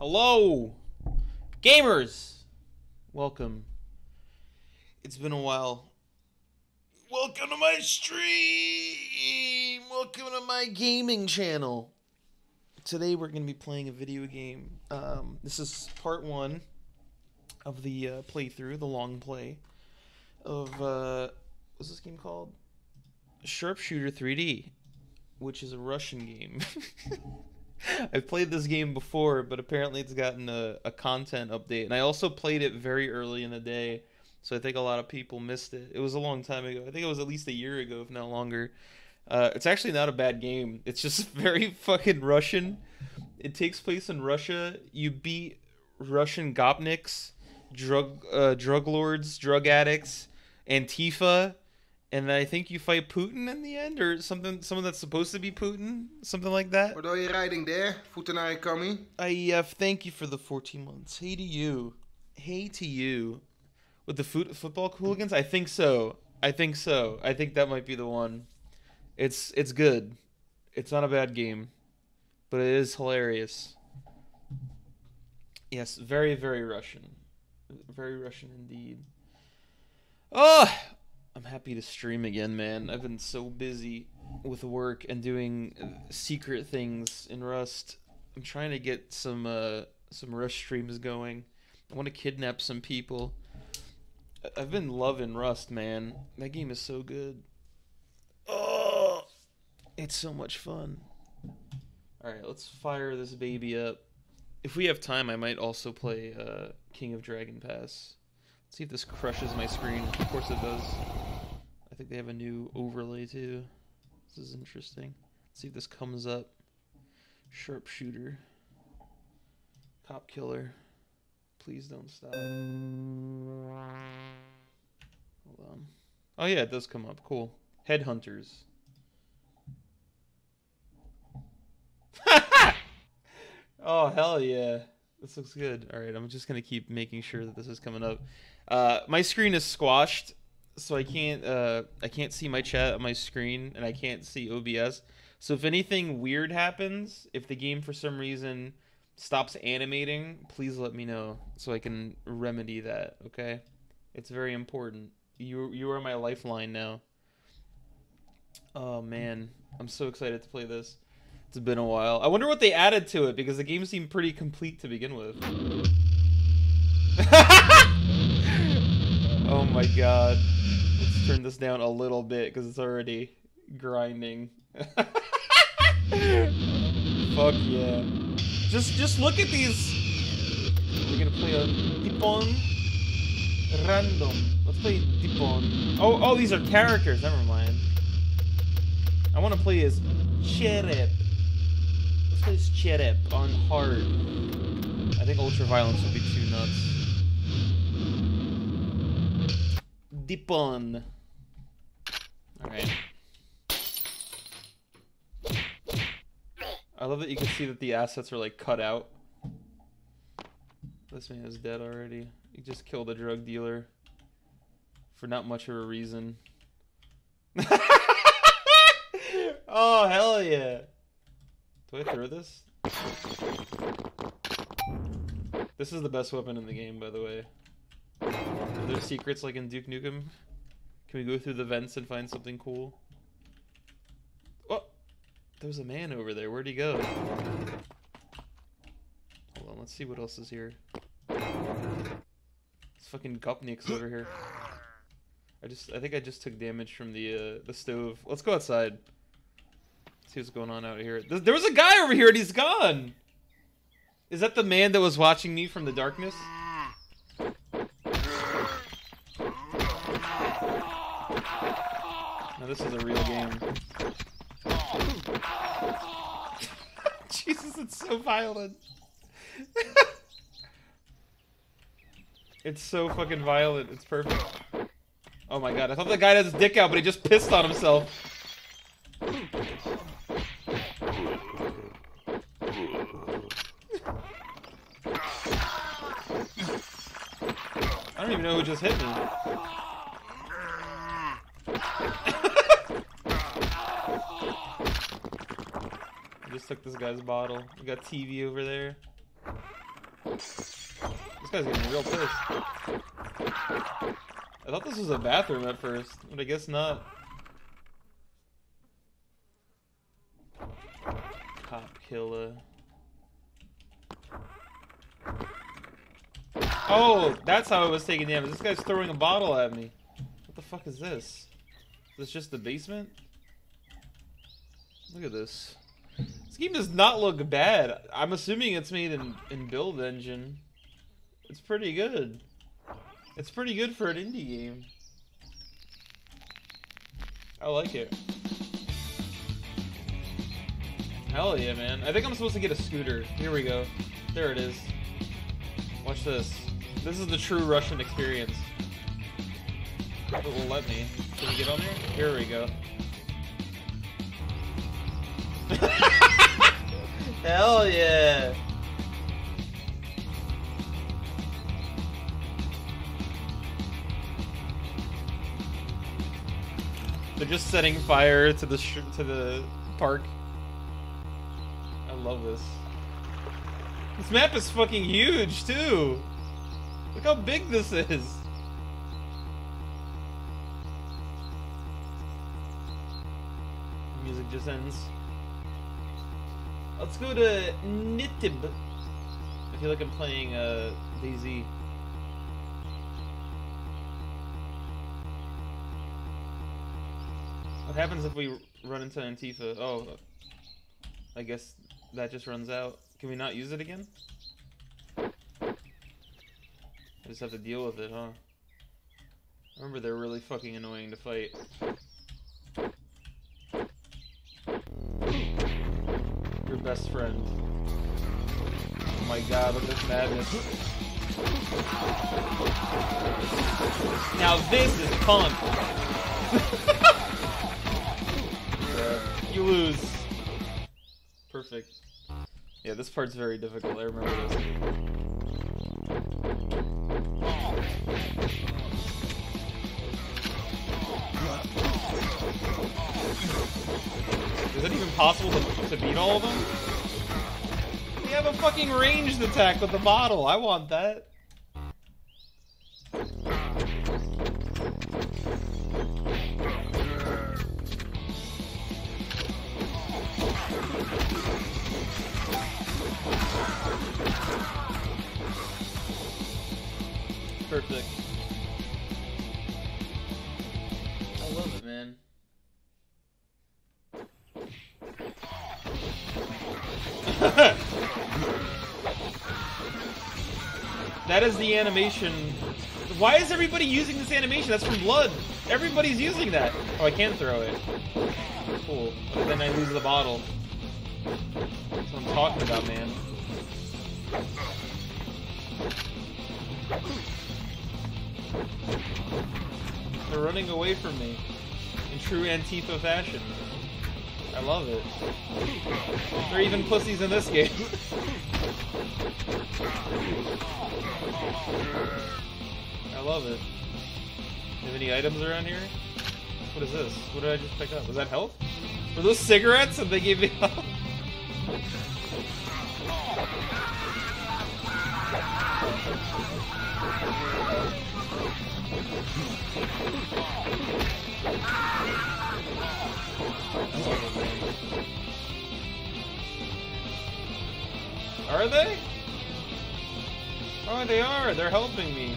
Hello, gamers. Welcome. It's been a while. Welcome to my stream. Welcome to my gaming channel. Today we're going to be playing a video game. Um, this is part one of the uh, playthrough, the long play of uh, what's this game called? Sharpshooter 3D, which is a Russian game. I've played this game before, but apparently it's gotten a, a content update. And I also played it very early in the day, so I think a lot of people missed it. It was a long time ago. I think it was at least a year ago, if not longer. Uh, it's actually not a bad game. It's just very fucking Russian. It takes place in Russia. You beat Russian gopniks, drug uh, drug lords, drug addicts, Antifa, and I think you fight Putin in the end, or something. Someone that's supposed to be Putin, something like that. What are you riding there? Je commie? I uh, thank you for the 14 months. Hey to you. Hey to you. With the foot football hooligans? I think so. I think so. I think that might be the one. It's it's good. It's not a bad game, but it is hilarious. Yes, very very Russian. Very Russian indeed. Oh, I'm happy to stream again, man. I've been so busy with work and doing uh, secret things in Rust. I'm trying to get some uh, some Rust streams going. I want to kidnap some people. I've been loving Rust, man. That game is so good. Oh, it's so much fun. All right, let's fire this baby up. If we have time, I might also play uh, King of Dragon Pass. Let's see if this crushes my screen. Of course it does. Think they have a new overlay too. This is interesting. Let's see if this comes up. Sharpshooter. Cop killer. Please don't stop. Hold on. Oh yeah, it does come up. Cool. Headhunters. oh hell yeah. This looks good. All right, I'm just gonna keep making sure that this is coming up. Uh, my screen is squashed, so I can't uh, I can't see my chat on my screen, and I can't see OBS. So if anything weird happens, if the game for some reason stops animating, please let me know so I can remedy that. Okay, it's very important. You you are my lifeline now. Oh man, I'm so excited to play this. It's been a while. I wonder what they added to it because the game seemed pretty complete to begin with. oh my god. Turn this down a little bit because it's already grinding. Fuck yeah. Just just look at these. We're gonna play a Dipon random. Let's play Dipon. Oh oh these are characters, never mind. I wanna play as Cherep. Let's play as Cherep on hard. I think ultra violence would be too nuts. Dipon. Alright. I love that you can see that the assets are like cut out. This man is dead already. You just killed a drug dealer for not much of a reason. oh hell yeah! Do I throw this? This is the best weapon in the game, by the way. Are there secrets like in Duke Nukem? Can we go through the vents and find something cool? Oh, there's a man over there. Where'd he go? Hold on, let's see what else is here. It's fucking Gopniks over here. I just, I think I just took damage from the uh, the stove. Let's go outside. See what's going on out here. There was a guy over here and he's gone. Is that the man that was watching me from the darkness? This is a real game. Jesus, it's so violent. it's so fucking violent. It's perfect. Oh my god, I thought the guy had his dick out, but he just pissed on himself. I don't even know who just hit me. I just took this guy's bottle. We got TV over there. This guy's getting real pissed. I thought this was a bathroom at first, but I guess not. Cop killer. Oh, that's how I was taking damage. This guy's throwing a bottle at me. What the fuck is this? Is this just the basement? Look at this. Game does not look bad. I'm assuming it's made in, in Build Engine. It's pretty good. It's pretty good for an indie game. I like it. Hell yeah, man. I think I'm supposed to get a scooter. Here we go. There it is. Watch this. This is the true Russian experience. It will let me. Can we get on there? Here we go. Hell yeah! They're just setting fire to the to the park. I love this. This map is fucking huge too. Look how big this is. Music just ends. Let's go to Nitib. I feel like I'm playing uh, DayZ. What happens if we run into Antifa? Oh, I guess that just runs out. Can we not use it again? I just have to deal with it, huh? Remember, they're really fucking annoying to fight. Best friend. Oh my god, look at this madness. Now this is fun! you lose. Perfect. Yeah, this part's very difficult, I remember this. Is it even possible to, to beat all of them? We have a fucking ranged attack with the bottle. I want that. Perfect. I love it, man. that is the animation. Why is everybody using this animation? That's from Blood. Everybody's using that. Oh, I can't throw it. Cool. But then I lose the bottle. That's what I'm talking about, man. They're running away from me. In true Antifa fashion. I love it. There are even pussies in this game. I love it. You have any items around here? What is this? What did I just pick up? Was that health? Were those cigarettes that they gave me Are they? Oh, they are. They're helping me.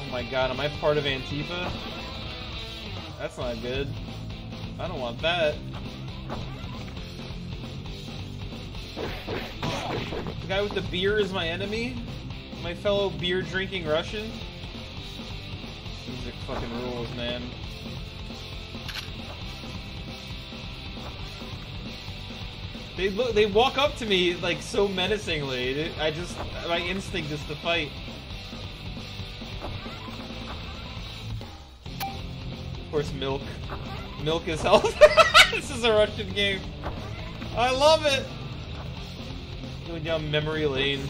Oh my god, am I part of Antifa? That's not good. I don't want that. The guy with the beer is my enemy? My fellow beer drinking Russian? Music fucking rules, man. They look. They walk up to me like so menacingly. I just my instinct is to fight. Of course, milk. Milk is health. this is a Russian game. I love it. Going down memory lane.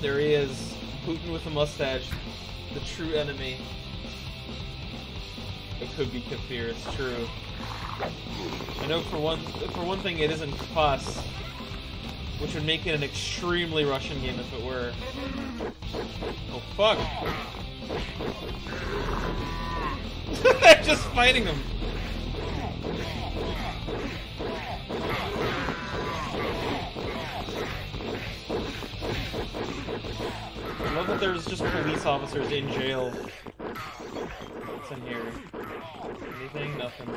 There he is, Putin with a mustache, the true enemy. It could be kefir. It's true. I know for one for one thing it isn't Kvass. Which would make it an extremely Russian game if it were. Oh, fuck. Just fighting him. There's just police officers in jail. What's in here? Anything? Nothing.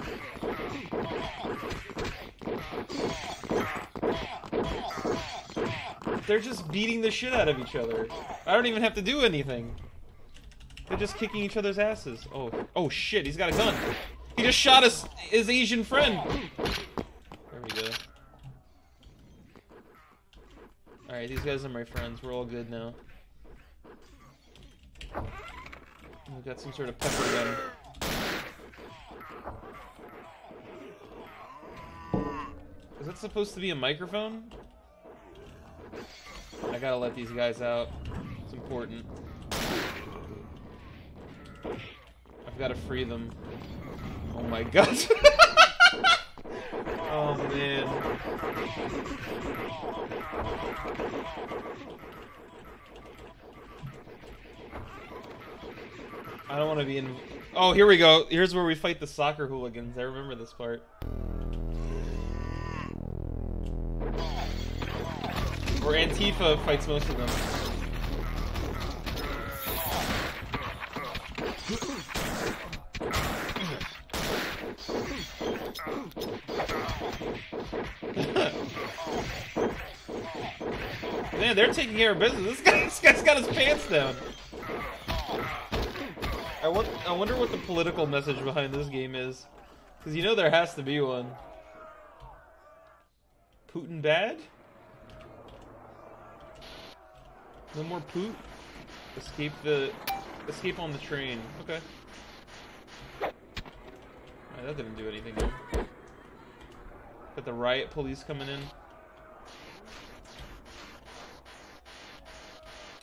They're just beating the shit out of each other. I don't even have to do anything. They're just kicking each other's asses. Oh, oh shit! He's got a gun. He just shot his his Asian friend. There we go. All right, these guys are my friends. We're all good now. We got some sort of pepper gun. Is that supposed to be a microphone? I gotta let these guys out. It's important. I've gotta free them. Oh my god. oh man. I don't want to be in. Oh, here we go. Here's where we fight the soccer hooligans. I remember this part. Where Antifa fights most of them. Man, they're taking care of business. This, guy, this guy's got his pants down. I, want, I wonder what the political message behind this game is. Because you know there has to be one. Putin bad? No more poot? Escape the... Escape on the train. Okay. Right, that didn't do anything. Got the riot police coming in.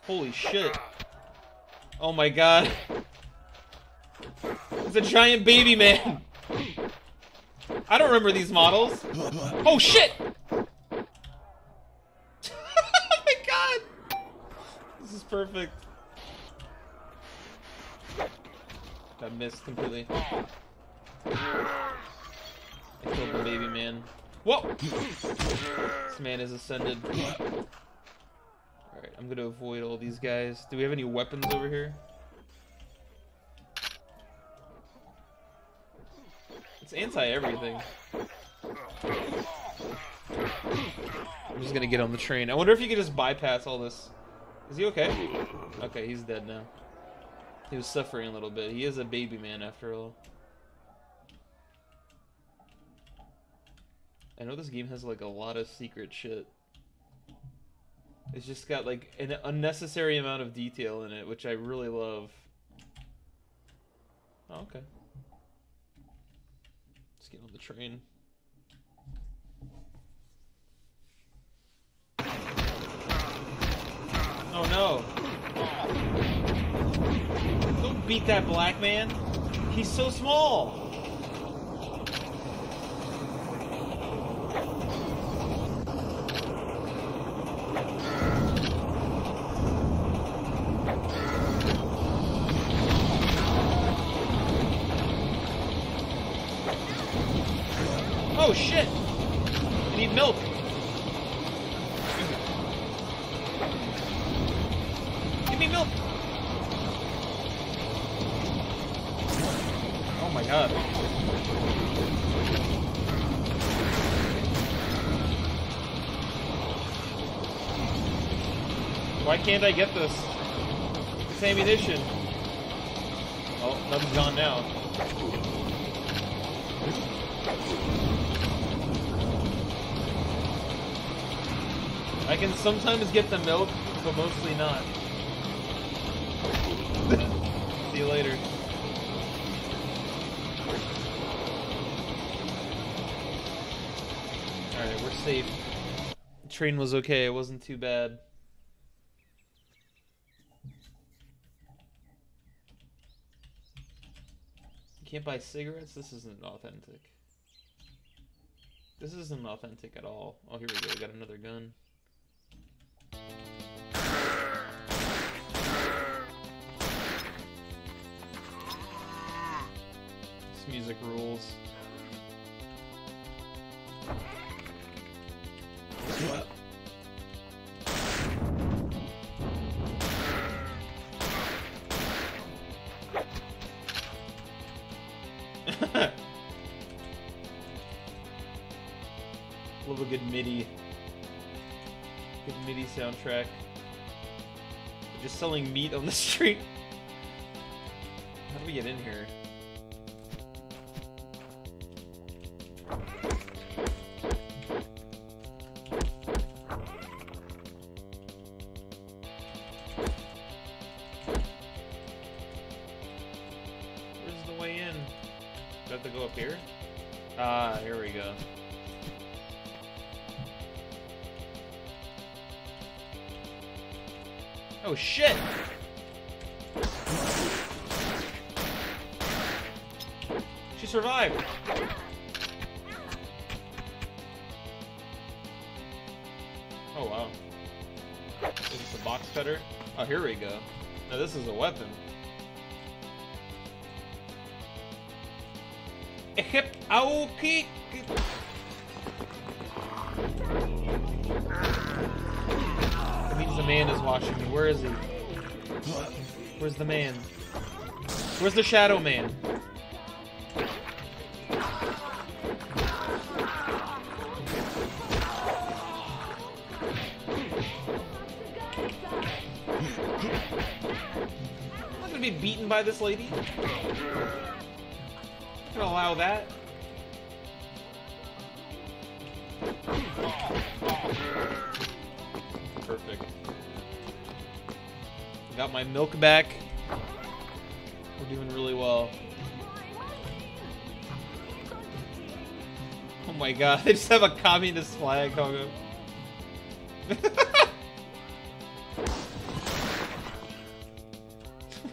Holy shit. Oh my god. It's a giant baby man. I don't remember these models. Oh shit! oh my god! This is perfect. I missed completely. I killed the baby man. Whoa! This man is ascended. Alright, I'm gonna avoid all these guys. Do we have any weapons over here? It's anti-everything. I'm just gonna get on the train. I wonder if you could just bypass all this. Is he okay? Okay, he's dead now. He was suffering a little bit. He is a baby man after all. I know this game has like a lot of secret shit. It's just got like an unnecessary amount of detail in it, which I really love. Oh, okay. Let's get on the train. Oh no. Don't beat that black man. He's so small. Oh shit! I need milk. Give me milk. Oh my god. Why can't I get this? It's ammunition. Oh, nothing's gone now. I can sometimes get the milk, but mostly not. See you later. Alright, we're safe. Train was okay, it wasn't too bad. Can't buy cigarettes? This isn't authentic. This isn't authentic at all. Oh, here we go. We got another gun. This music rules. Love soundtrack. Just selling meat on the street. How do we get in here? Where's the way in? Do I have to go up here? Ah, here we go. Oh shit! She survived! Oh wow. Is this a box cutter? Oh, here we go. Now this is a weapon. Hip Aoki! Watching me. Where is he? Where's the man? Where's the shadow man? I'm not gonna be beaten by this lady. I'm gonna allow that. Got my milk back. We're doing really well. Oh my god, they just have a communist flag hung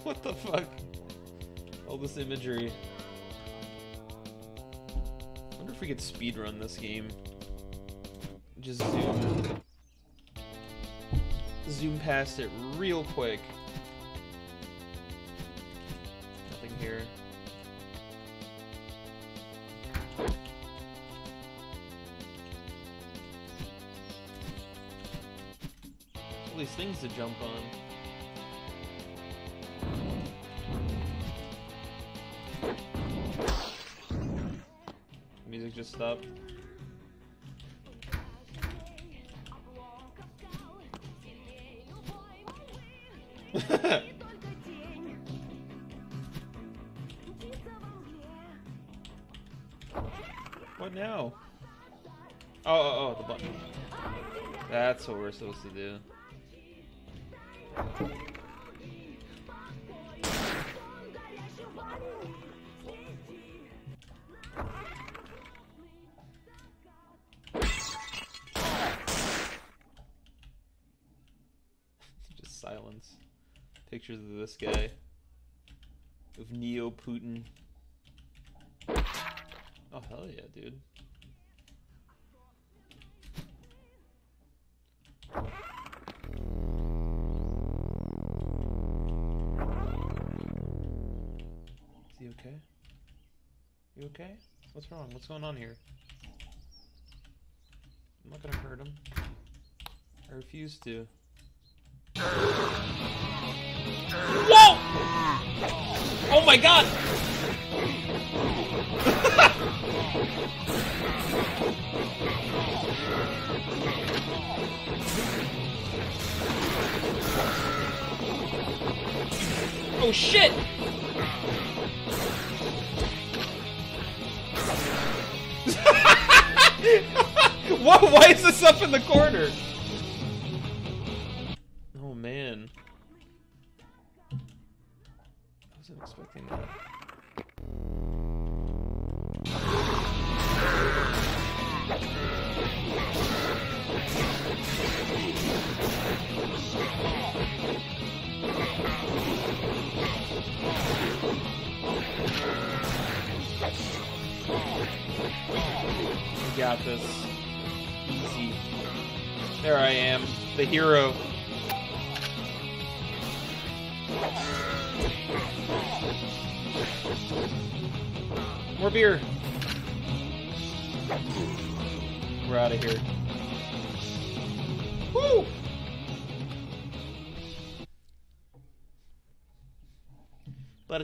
what the fuck? All this imagery. wonder if we could speedrun this game. Just zoom. Zoom past it real quick. Just stopped. what now? Oh, oh, oh, the button. That's what we're supposed to do. Silence. Pictures of this guy. Of Neo Putin. Oh, hell yeah, dude. Is he okay? You okay? What's wrong? What's going on here? I'm not gonna hurt him. I refuse to. Whoa! Oh my god! oh shit! Why is this up in the corner?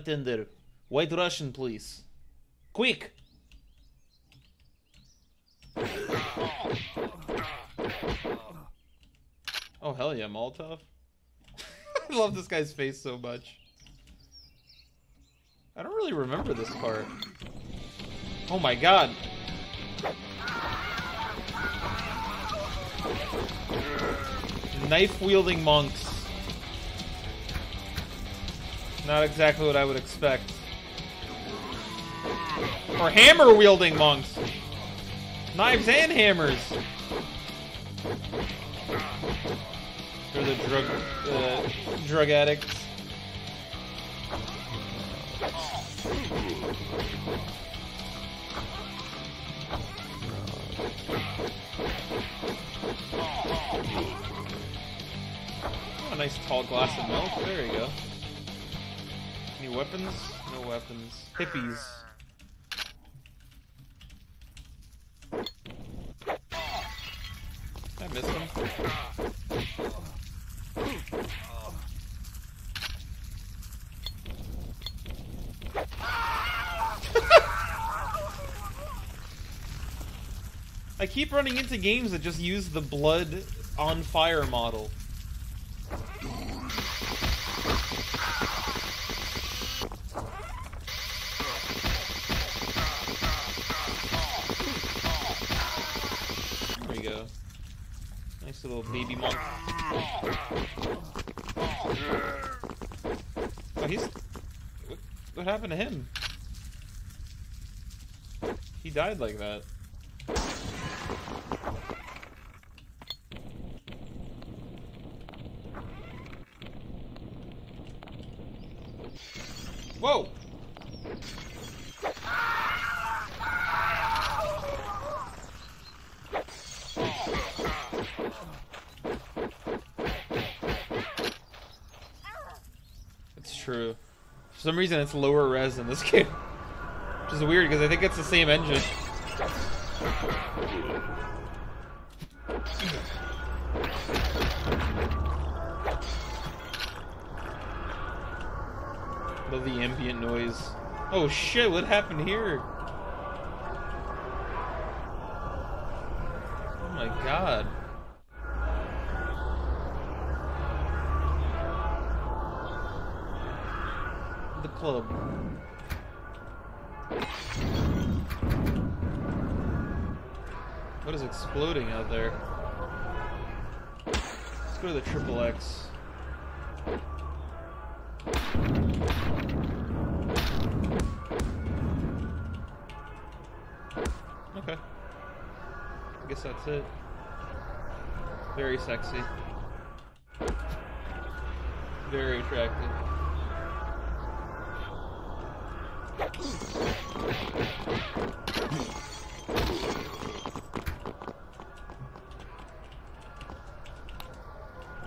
Bartender, white Russian, please. Quick! Oh, hell yeah, Molotov. I love this guy's face so much. I don't really remember this part. Oh my god. Knife wielding monks. Not exactly what I would expect. Or hammer wielding monks. Knives and hammers. They're the drug uh, drug addicts. Oh, a nice tall glass of milk. There you go. Any weapons? No weapons. Hippies. I missed him. I keep running into games that just use the blood on fire model. There we go. Nice little baby monk. Oh, he's. What, what happened to him? He died like that. Whoa! It's true. For some reason, it's lower res in this game. Which is weird, because I think it's the same engine. Love the ambient noise. Oh shit, what happened here? Oh my god. The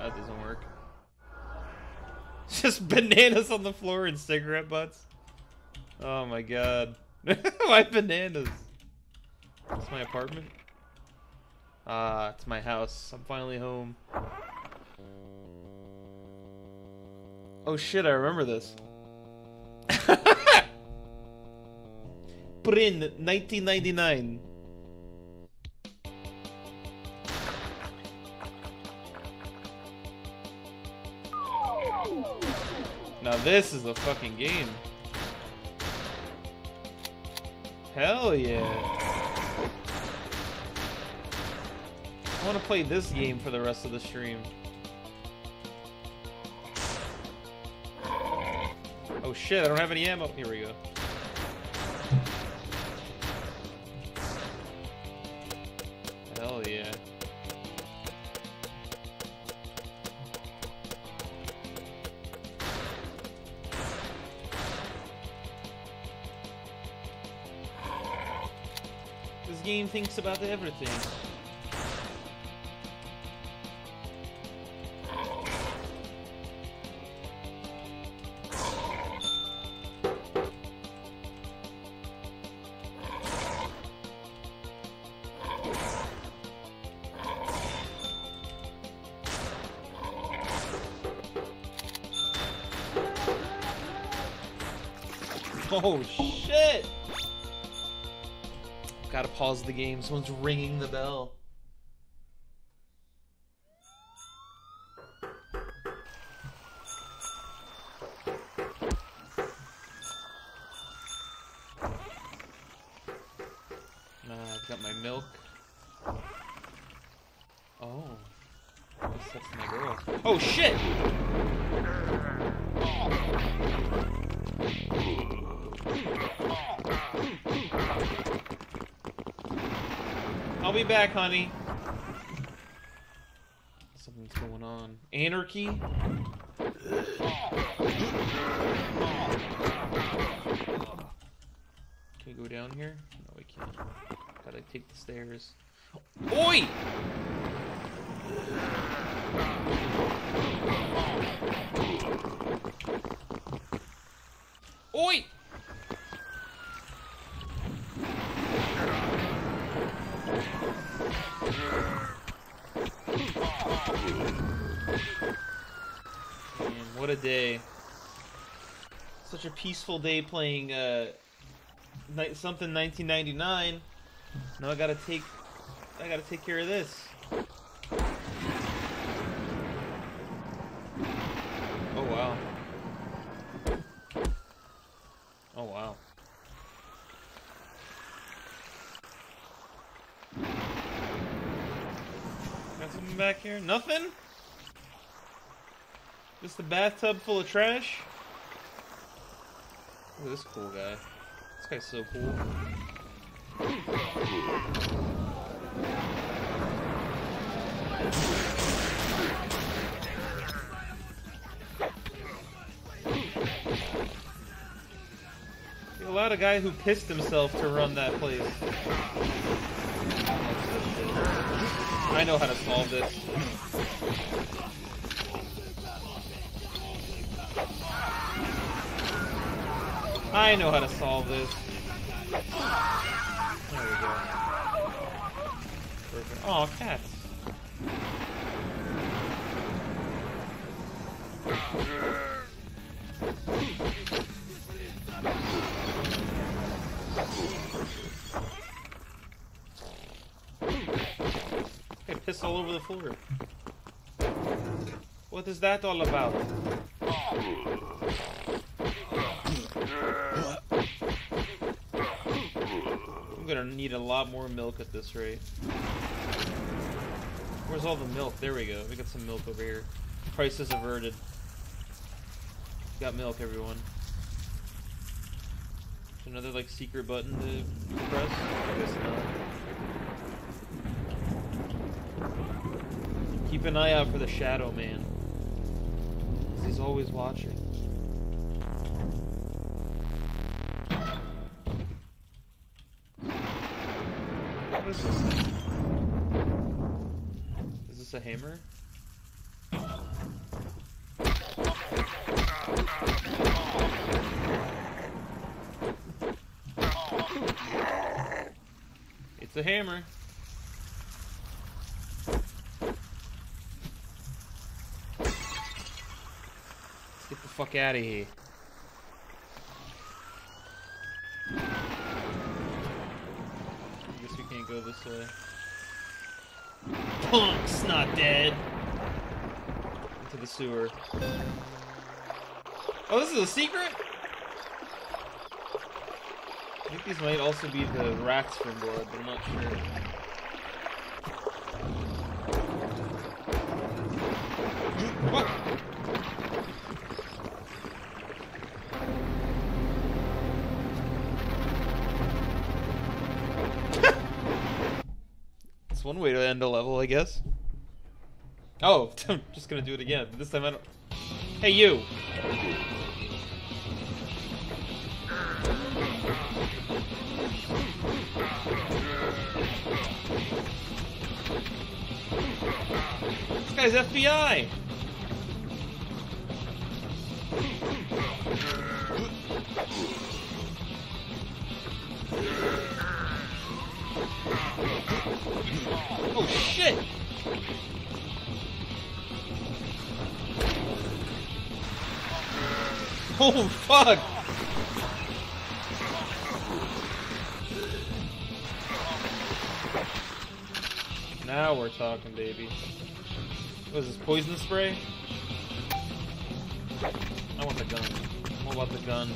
That doesn't work. Just bananas on the floor and cigarette butts. Oh my god. Why bananas? It's my apartment. Ah, it's my house. I'm finally home. Oh shit, I remember this. Prin, 1999. Now this is a fucking game. Hell yeah. I want to play this game for the rest of the stream. Oh shit, I don't have any ammo. Here we go. thinks about everything. Oh, shit pause the game. Someone's ringing the bell. Something's going on. Anarchy? Can we go down here? No, we can't. Gotta take the stairs. Oi! Man, what a day. Such a peaceful day playing uh something 1999. Now I gotta take I gotta take care of this. Oh wow. Oh wow. Got something back here? Nothing? Just a bathtub full of trash? Look at this cool guy. This guy's so cool. You allowed a guy who pissed himself to run that place. I know how to solve this. I know how to solve this. There we go. Perfect. Oh, cats. Hey, piss all over the floor. What is that all about? I'm gonna need a lot more milk at this rate. Where's all the milk? There we go. We got some milk over here. Crisis averted. Got milk, everyone. Another like secret button to press? I guess not. Keep an eye out for the Shadow Man. He's always watching. Get the fuck out of here. I guess we can't go this way. Punk's not dead. Into the sewer. Oh, this is a secret? I think these might also be the rats from Blood, but I'm not sure. I guess. Oh, I'm just gonna do it again. This time I don't. Hey, you! This guy's FBI! Oh shit! Oh fuck! Now we're talking, baby. What is this, poison spray? I want the gun. What about the gun?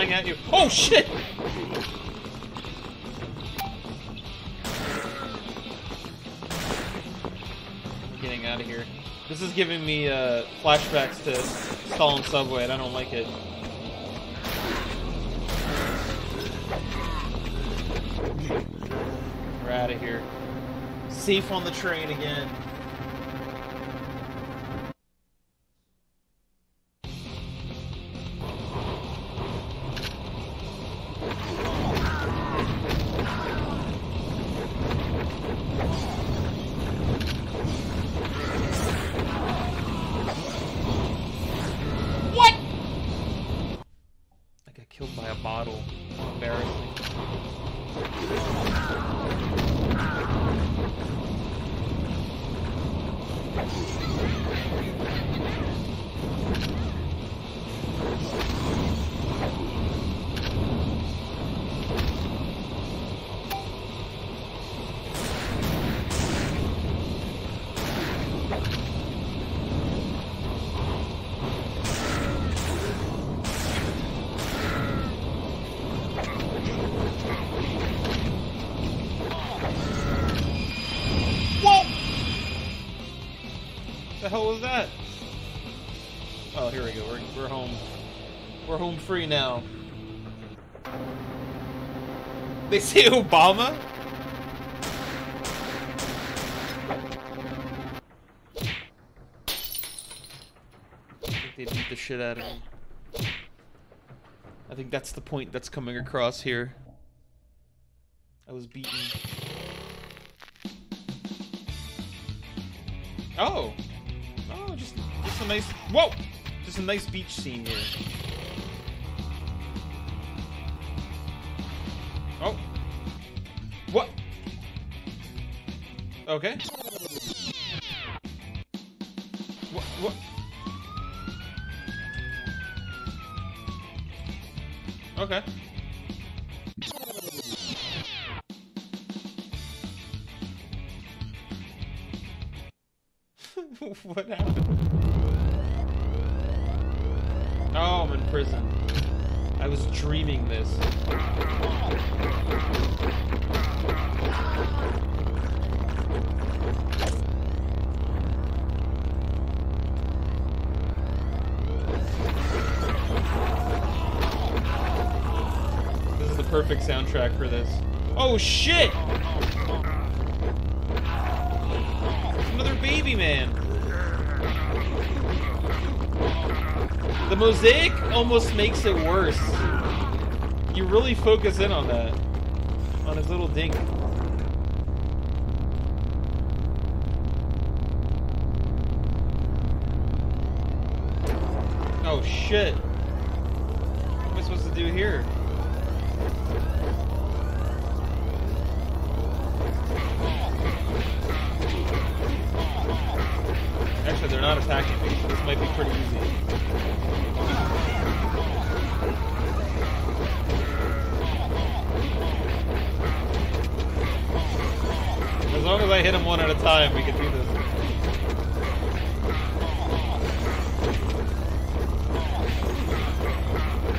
Flying at you. Oh shit! Getting out of here. This is giving me uh, flashbacks to Stalin Subway, and I don't like it. We're out of here. Safe on the train again. Free now. They say Obama? I think they beat the shit out of him. I think that's the point that's coming across here. I was beaten. Oh. Oh, just just a nice whoa! Just a nice beach scene here. Okay. Perfect soundtrack for this. Oh shit! Another baby man. The mosaic almost makes it worse. You really focus in on that. On his little dink. Oh shit. What am I supposed to do here? Actually, they're not attacking me. This might be pretty easy. As long as I hit them one at a time, we can do this.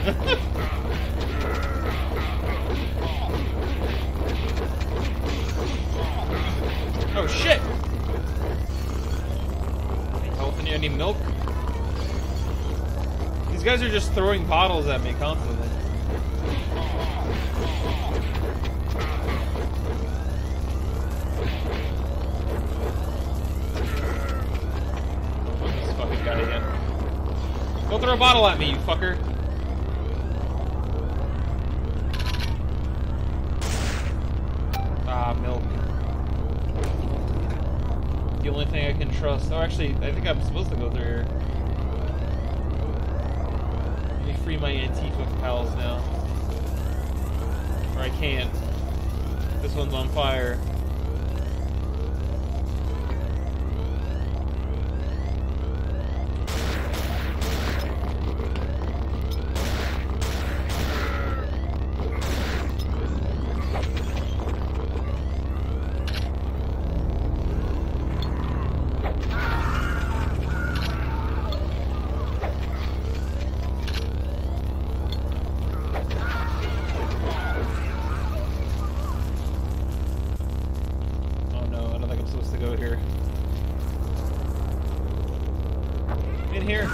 oh any milk? These guys are just throwing bottles at me constantly. This fucking guy again. Don't throw a bottle at me, you fucker. Ah, milk. The only thing I can trust. Oh, actually, I think I'm can't. This one's on fire. Oh no, I don't think I'm supposed to go here. In here.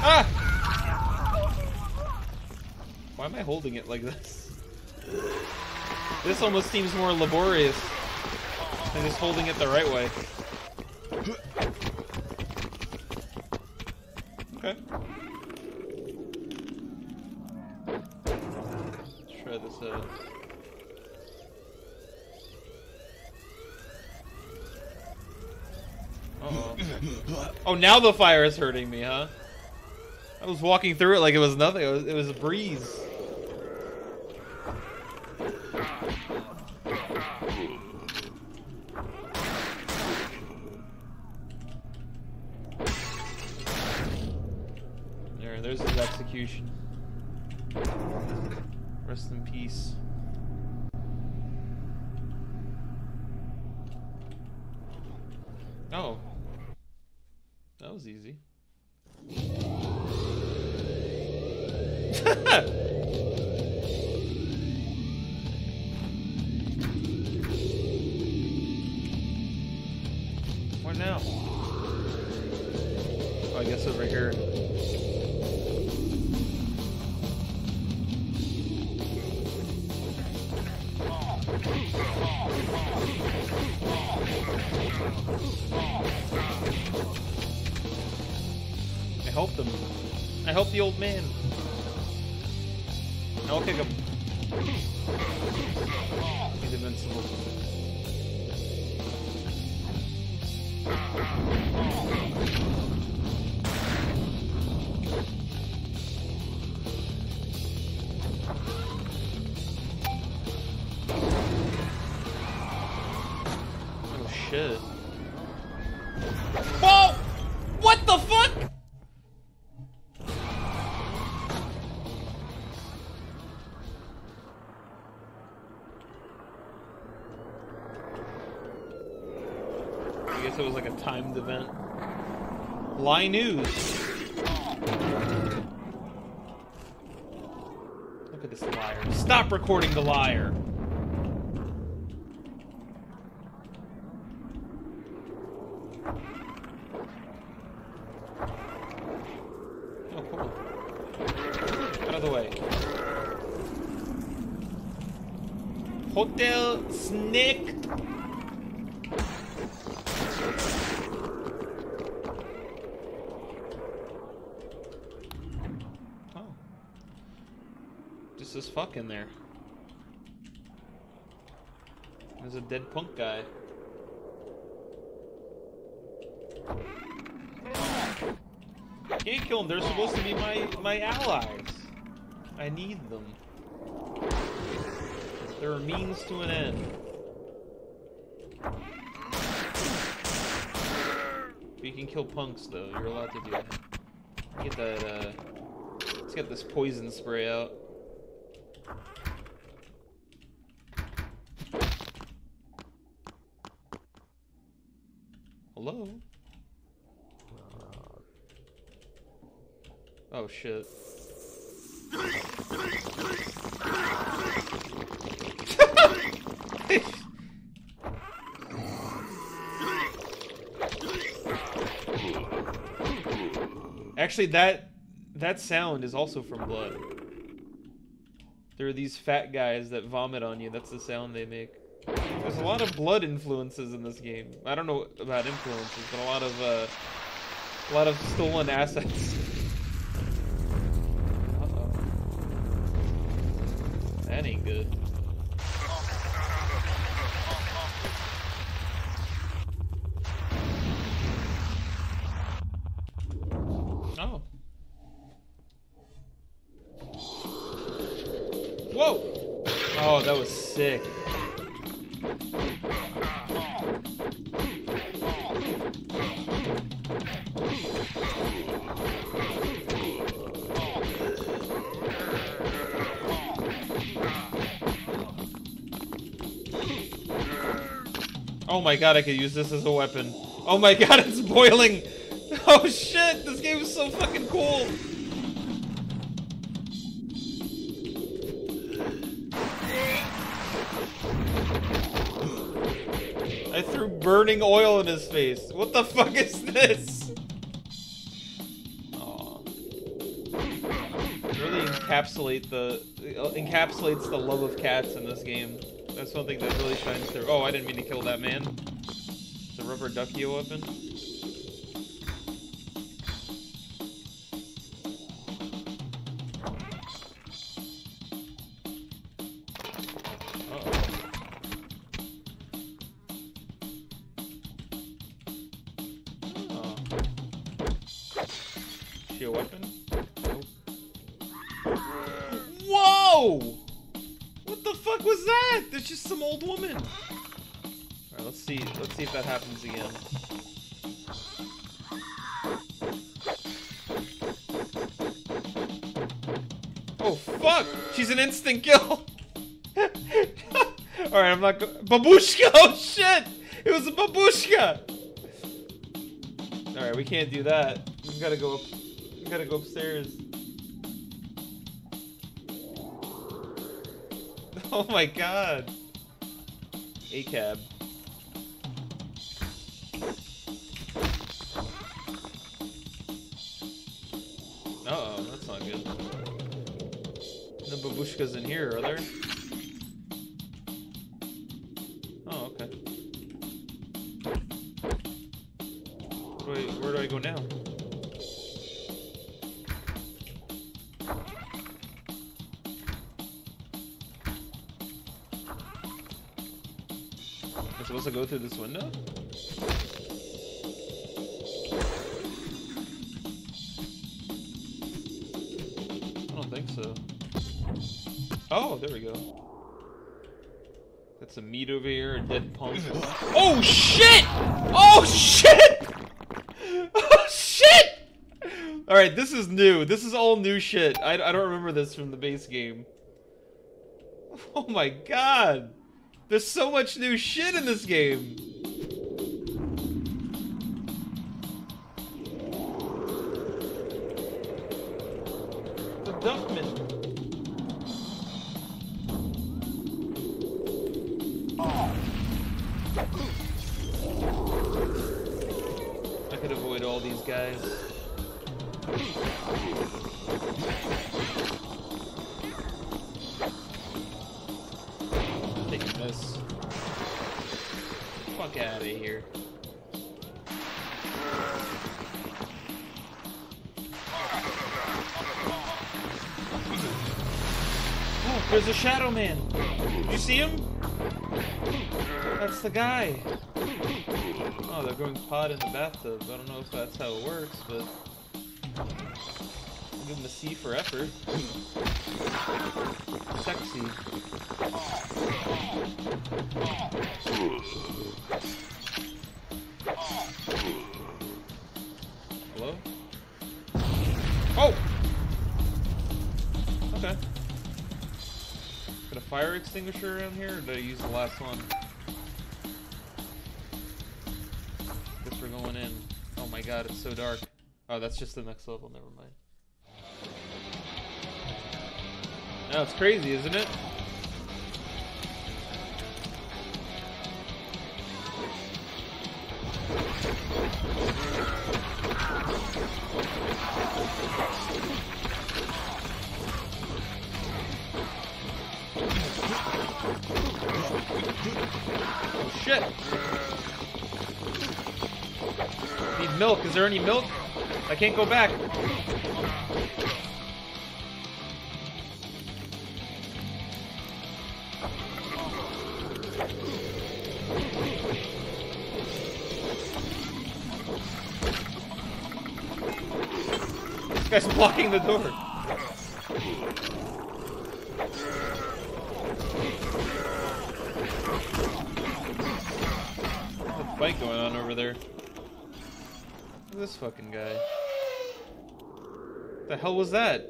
Ah! Why am I holding it like this? This almost seems more laborious than just holding it the right way. Okay. Let's try this out. Uh-oh. Oh, now the fire is hurting me, huh? I was walking through it like it was nothing. It was, it was a breeze. Lie News. Look at this liar. Stop recording the liar. Oh, cool. Out of the way. Hotel Snake. Oh. Just as fuck in there. There's a dead punk guy. Can't kill them. They're supposed to be my my allies. I need them. They're a means to an end. You can kill punks though. You're allowed to do that. Get that. Uh, let's get this poison spray out. Hello. Oh shit. Actually, that that sound is also from blood. There are these fat guys that vomit on you. That's the sound they make. There's a lot of blood influences in this game. I don't know about influences, but a lot of uh, a lot of stolen assets. Uh -oh. That ain't good. My god, I could use this as a weapon. Oh my god, it's boiling! Oh shit, this game is so fucking cool! I threw burning oil in his face. What the fuck is this? Really encapsulate the encapsulates the love of cats in this game. That's one thing that really shines through. Oh, I didn't mean to kill that man. The rubber ducky weapon? Again. Oh fuck! She's an instant kill! Alright, I'm not Babushka! Oh shit! It was a babushka! Alright, we can't do that. We gotta go up. We gotta go upstairs. Oh my god. A cab. Babushkas in here, are there? Oh, okay. Where do I, where do I go now? Supposed to go through this window? There we go. That's some meat over here, a dead punk. Oh shit! Oh shit! Oh shit! Alright, this is new. This is all new shit. I, I don't remember this from the base game. Oh my god! There's so much new shit in this game! Guy. Oh, they're going pod in the bathtub. I don't know if that's how it works, but I'll give him a C for effort. Sexy. Hello? Oh! Okay. Got a fire extinguisher around here, or did I use the last one? Going in. Oh my god, it's so dark. Oh, that's just the next level, never mind. No, it's crazy, isn't it? Oh shit! Need milk. Is there any milk? I can't go back. This guy's blocking the door. Hell was that?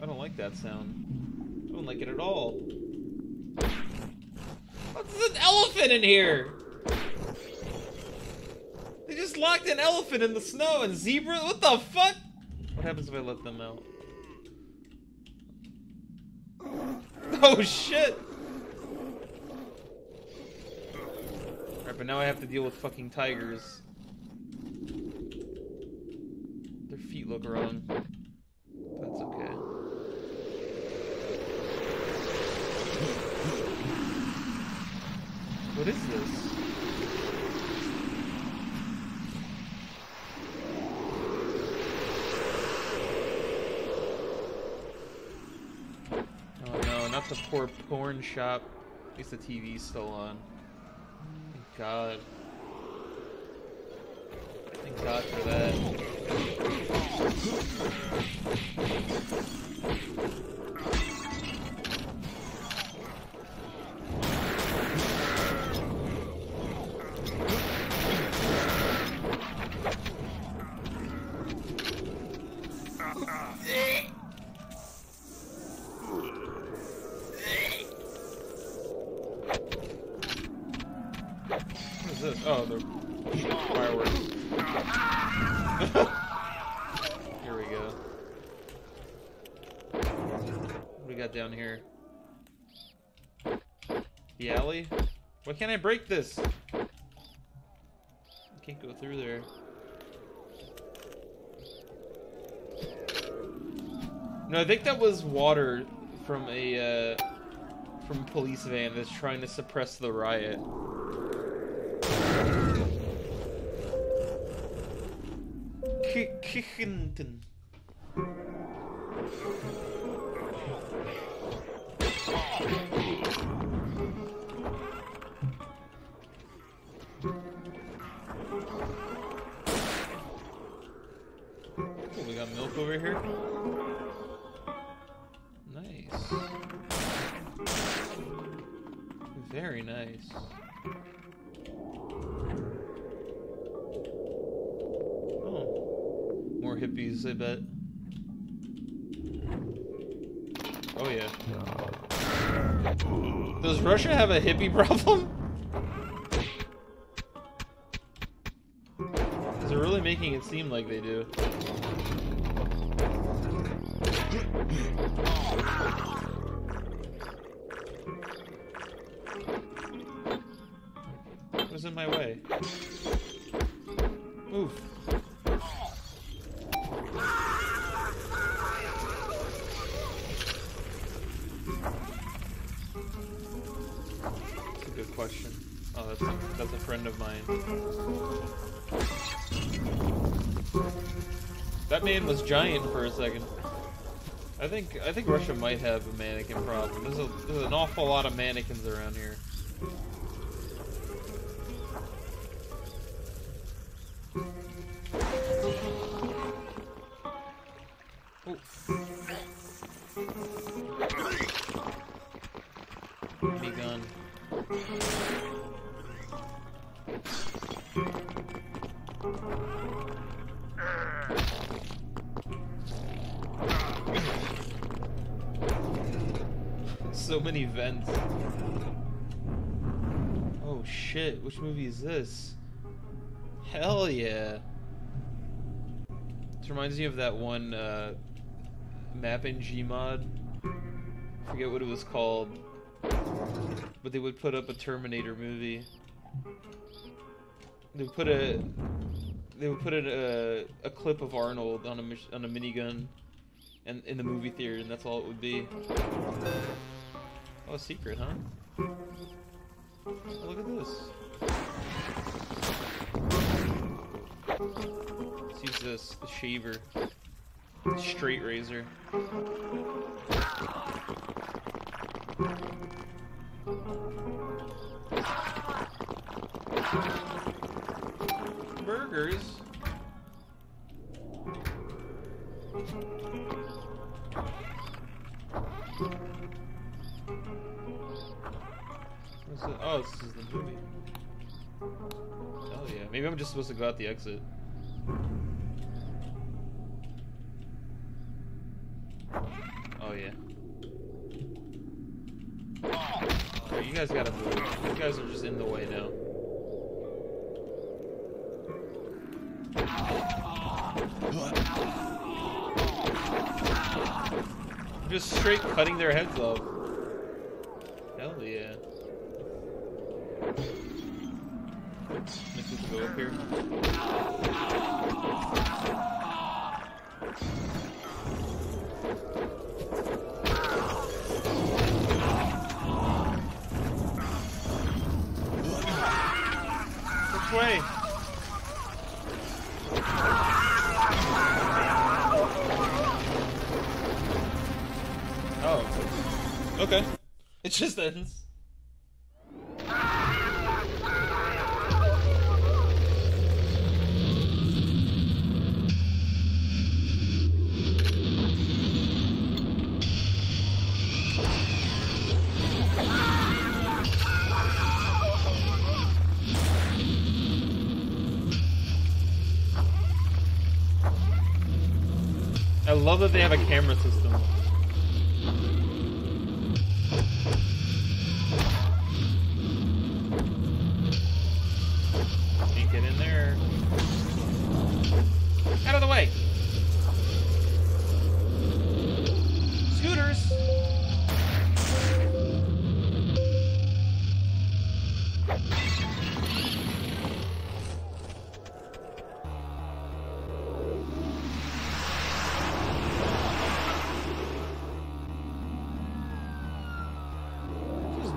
I don't like that sound. I don't like it at all. What's an elephant in here? They just locked an elephant in the snow and zebra. What the fuck? What happens if I let them out? Oh shit! Alright, but now I have to deal with fucking tigers. Their feet look wrong. That's okay. What is this? Oh no, not the poor porn shop. At least the TV's still on. Thank God. Thank God for that. What this? Oh, they're fireworks. here we go. What do we got down here? The alley? Why can't I break this? I can't go through there. No, I think that was water from a uh, from a police van that's trying to suppress the riot. Oh, we got milk over here. Nice. Very nice. Oh. I bet. Oh yeah. Does Russia have a hippie problem? Is it really making it seem like they do? What was in my way? Move. Giant for a second. I think I think Russia might have a mannequin problem. There's, a, there's an awful lot of mannequins around here. Reminds me of that one uh, mapping Gmod. Forget what it was called. But they would put up a Terminator movie. They would put a they would put a, a clip of Arnold on a on a minigun and in the movie theater and that's all it would be. Oh, a secret, huh? Oh, look at this. Let's use this, the shaver. Straight razor. Burgers. Oh, this is the movie. Oh yeah, maybe I'm just supposed to go out the exit. Oh yeah. Oh, you guys gotta move. You guys are just in the way now. Just straight cutting their heads off. Hell yeah. Supposed to go up here? Oh. Okay. It just ends. Love that they have a camera system. Can't get in there. Out of the way!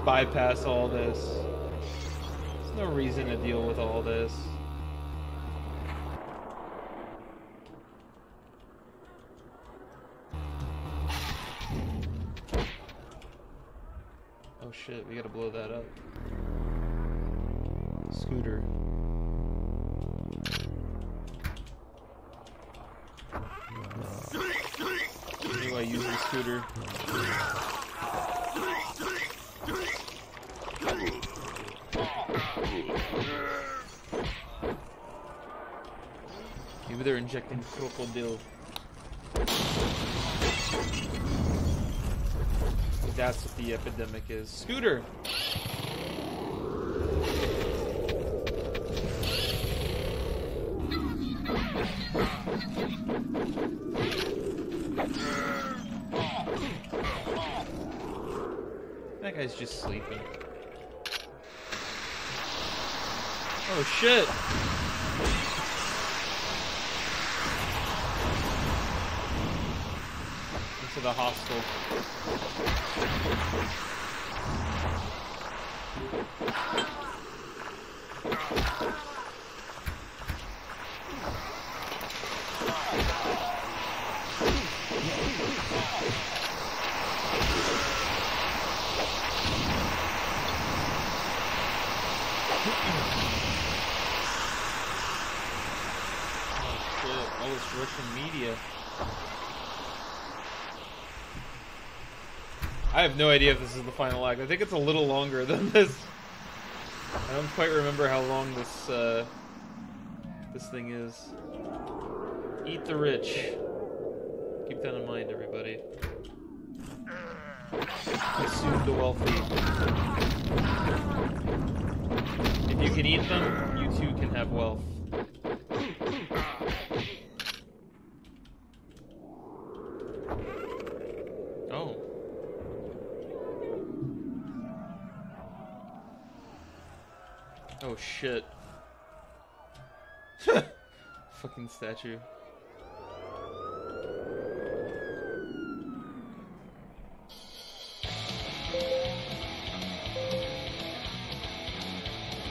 Bypass all this. There's no reason to deal with all this. Oh shit, we gotta blow that up. Scooter. Use the scooter? Maybe they're injecting crocodile. That's what the epidemic is. Scooter! That guy's just sleeping. Oh shit! Into the hostel. Oh shit, all this Russian media. I have no idea if this is the final act. I think it's a little longer than this. I don't quite remember how long this uh, this thing is. Eat the rich. Keep that in mind, everybody. Consume the wealthy. If you can eat them, you too can have wealth. at you.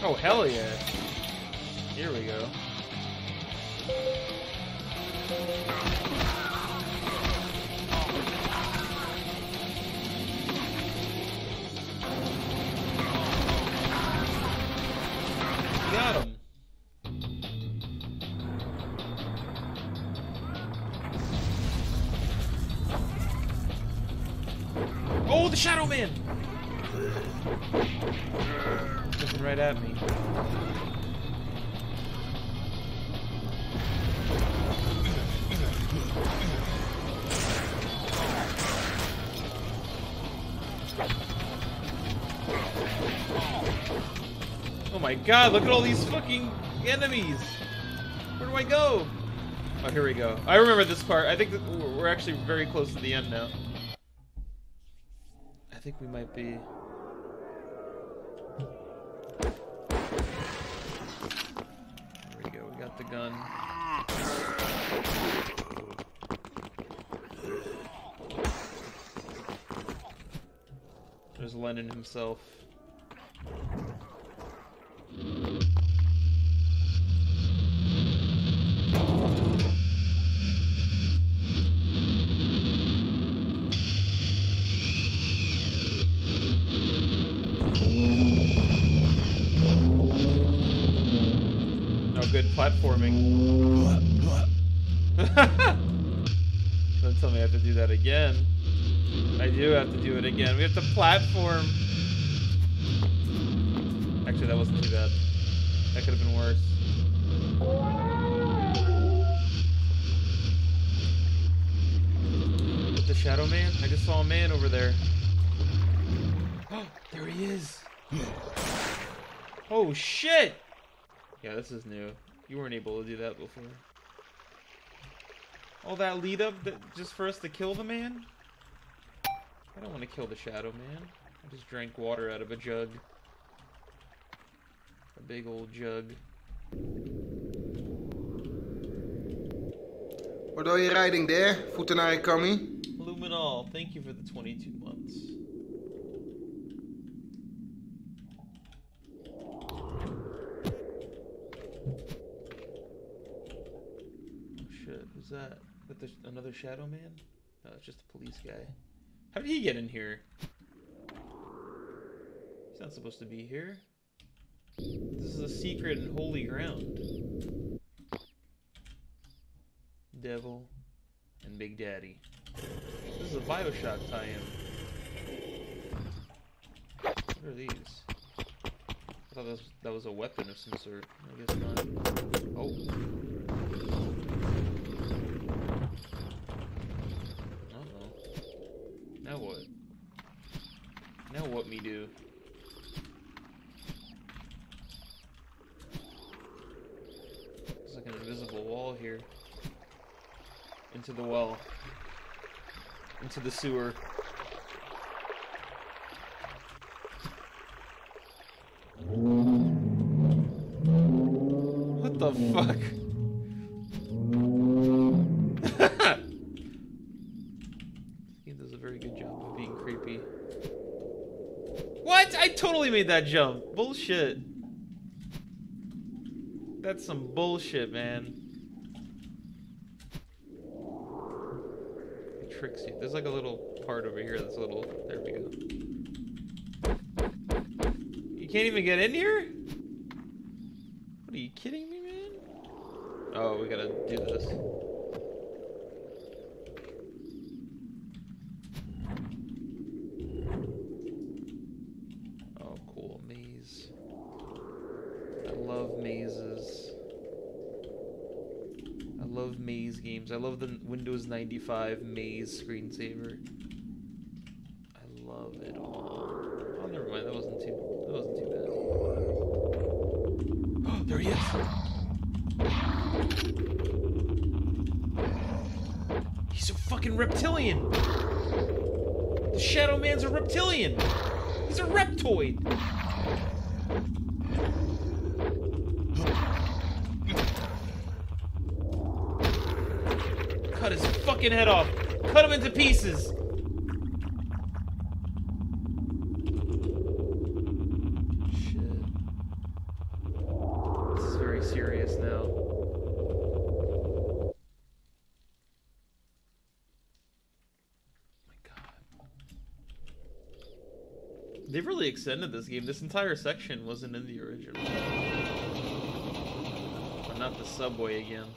Oh, hell yeah. Here we go. Got him. Right at me. Oh my god, look at all these fucking enemies! Where do I go? Oh, here we go. I remember this part. I think we're actually very close to the end now. I think we might be. There we go. We got the gun. There's Lenin himself. Again. We have to platform. Actually, that wasn't too bad. That could have been worse. With the Shadow Man? I just saw a man over there. Oh, there he is. Oh shit! Yeah, this is new. You weren't able to do that before. All that lead up that, just for us to kill the man? I don't want to kill the Shadow Man. I just drank water out of a jug. A big old jug. What are you riding there, Futanari Kami? Luminol, thank you for the 22 months. Oh shit, who's that? That another Shadow Man? No, it's just a police guy. How did he get in here? He's not supposed to be here. This is a secret and holy ground. Devil and Big Daddy. This is a Bioshock tie-in. What are these? I thought that was, that was a weapon of some sort. I guess not. Oh. Now what? Now what me do? It's like an invisible wall here. Into the well. Into the sewer. What the fuck? I totally made that jump. Bullshit. That's some bullshit, man. It tricks you. There's like a little part over here that's a little. There we go. You can't even get in here? What are you kidding me, man? Oh, we gotta do this. Oh, cool. Maze. I love mazes. I love maze games. I love the Windows 95 maze screensaver. I love it all. Oh, never mind. That wasn't too. That wasn't too bad. Oh, there he is. He's a fucking reptilian. The Shadow Man's a reptilian. He's a reptoid. Cut his fucking head off. Cut him into pieces. Shit. This is very serious now. Oh god. They've really extended this game. This entire section wasn't in the original. But not the subway again.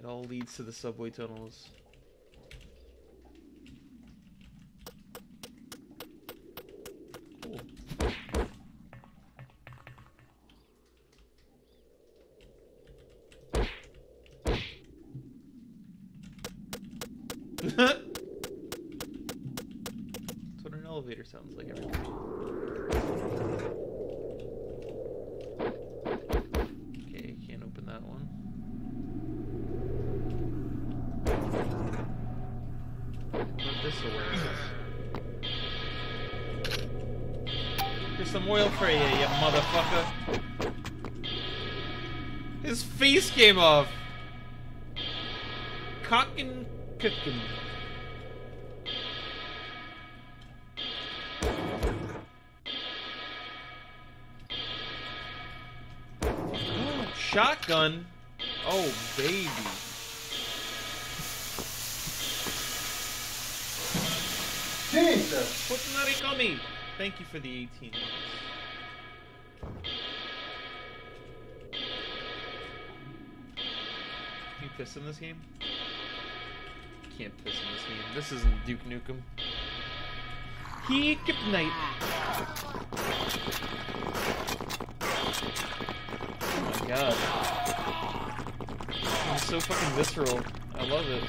It all leads to the subway tunnels. Motherfucker. His face came off. Cockin' cookin'. Shotgun? Oh, baby. Jesus! Futanari Kami! Thank you for the 18 months. Piss in this game? Can't piss in this game. This isn't Duke Nukem. He kept Night. Oh my god. It's so fucking visceral. I love it.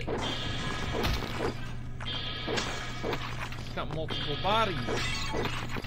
Shit. It's got multiple bodies.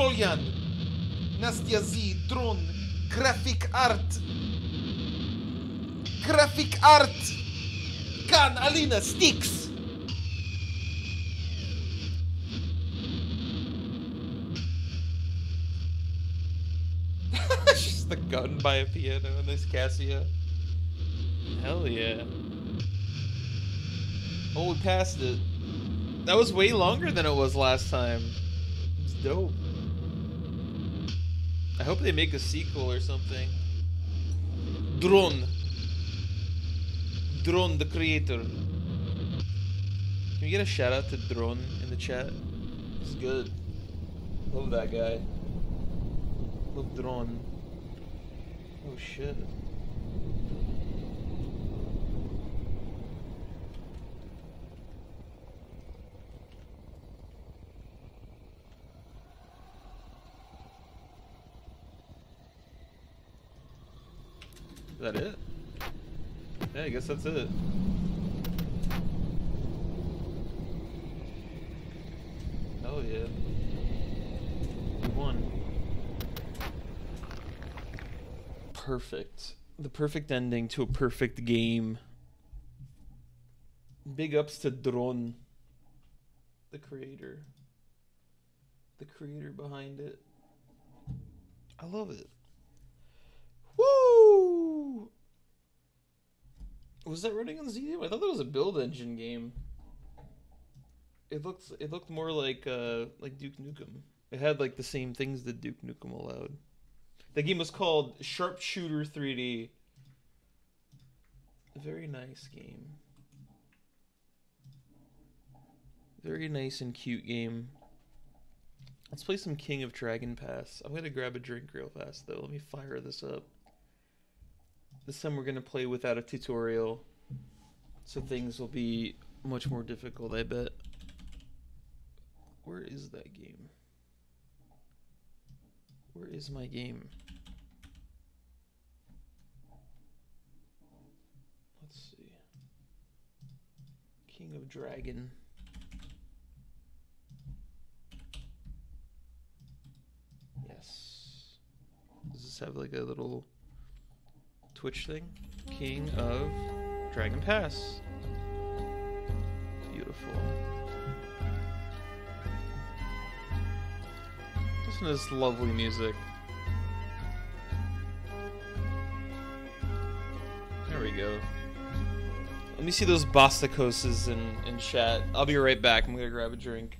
Kolyan, Nastya Z, Drone, Graphic Art, Graphic Art, Kan, Alina, Sticks. Just the gun by a piano in this Casio. Hell yeah. Oh, we passed it. That was way longer than it was last time. It's dope. Hope they make a sequel or something. Drone. Drone, the creator. Can we get a shout out to Drone in the chat? It's good. Love that guy. Love Drone. Oh shit. Is that it? Yeah, I guess that's it. Oh yeah. We won. Perfect. The perfect ending to a perfect game. Big ups to Drone, the creator. The creator behind it. I love it. Was that running on ZDoom? I thought that was a build engine game. It looks it looked more like uh like Duke Nukem. It had like the same things that Duke Nukem allowed. The game was called Sharpshooter 3D. A very nice game. Very nice and cute game. Let's play some King of Dragon Pass. I'm gonna grab a drink real fast though. Let me fire this up. This time we're gonna play without a tutorial. So things will be much more difficult, I bet. Where is that game? Where is my game? Let's see. King of Dragon. Yes. Does this have like a little Twitch thing? King of Dragon Pass. Beautiful. Listen to this lovely music. There we go. Let me see those Bastakoses in, in chat. I'll be right back. I'm gonna grab a drink.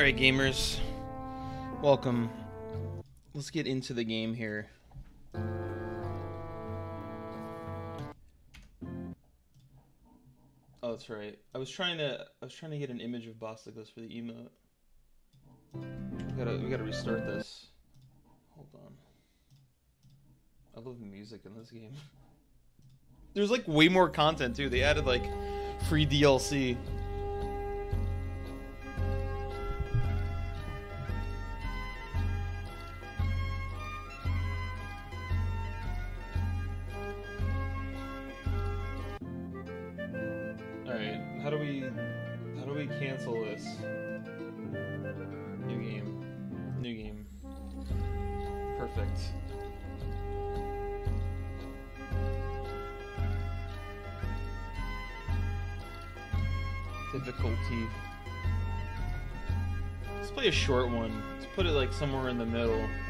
Alright, gamers. Welcome. Let's get into the game here. Oh, that's right. I was trying to I was trying to get an image of Bosticus for the emote. We gotta we gotta restart this. Hold on. I love music in this game. There's like way more content too. They added like free DLC.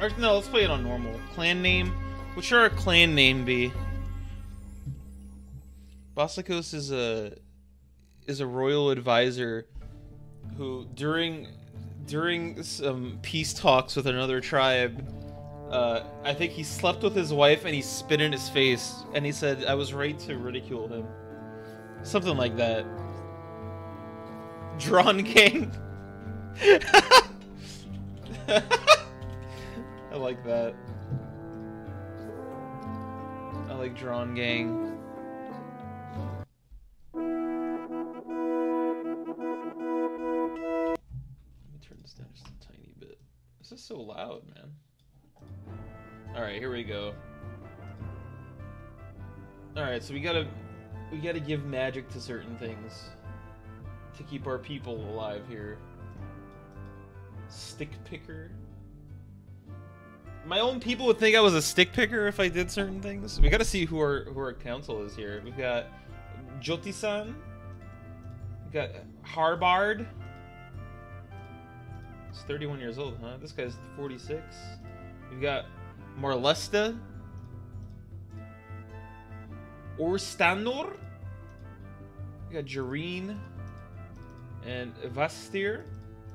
Or no, let's play it on normal. Clan name. What should our clan name be? Basakos is a is a royal advisor who during during some peace talks with another tribe uh, I think he slept with his wife and he spit in his face and he said I was right to ridicule him. Something like that. Drawn gang. I like that. I like Drawn gang. Let me turn this down just a tiny bit. This is so loud, man. Alright, here we go. Alright, so we gotta we gotta give magic to certain things to keep our people alive here. Stick picker. My own people would think I was a stick picker if I did certain things. We gotta see who our who our council is here. We've got Jotisan. We've got Harbard. He's 31 years old, huh? This guy's 46. We've got Marlesta. Orstanor. We got Jareen. And Vastir.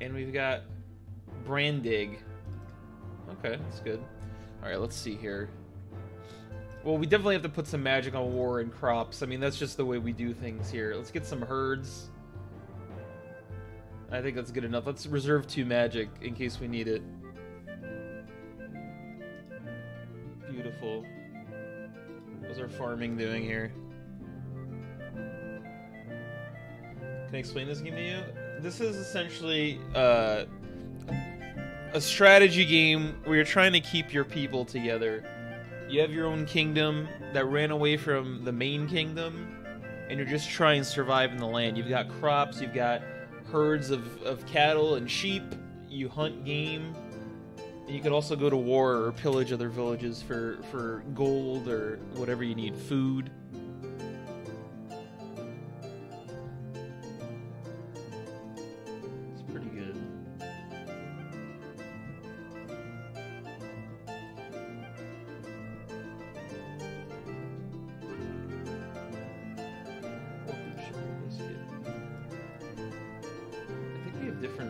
And we've got Brandig. Okay, that's good. Alright, let's see here. Well, we definitely have to put some magic on war and crops. I mean, that's just the way we do things here. Let's get some herds. I think that's good enough. Let's reserve two magic in case we need it. Beautiful. What's our farming doing here? Can I explain this game to you? This is essentially uh, a strategy game where you're trying to keep your people together. You have your own kingdom that ran away from the main kingdom, and you're just trying to survive in the land. You've got crops, you've got herds of, of cattle and sheep, you hunt game, and you can also go to war or pillage other villages for, for gold or whatever you need, food.